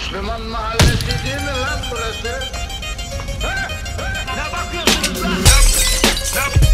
Müslüman mahallesi değil mi lan burası? Ne bakıyorsunuz lan?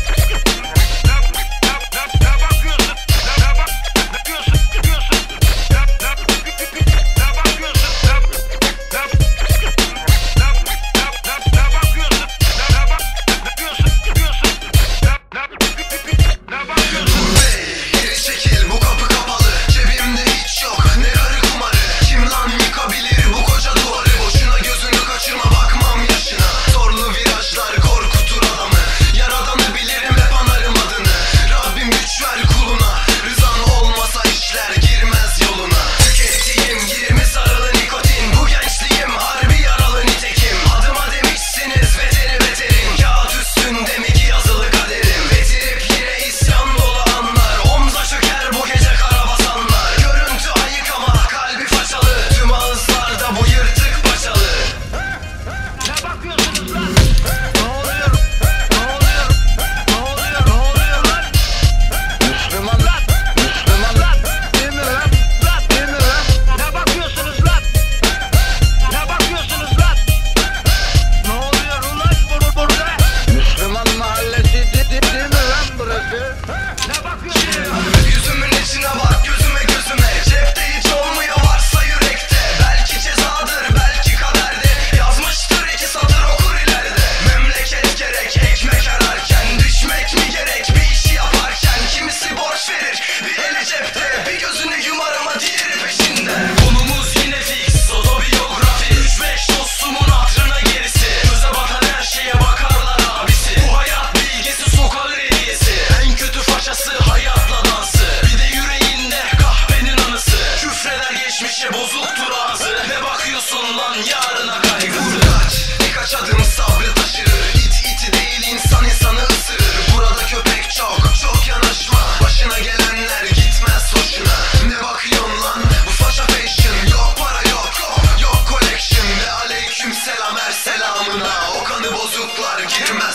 get him out.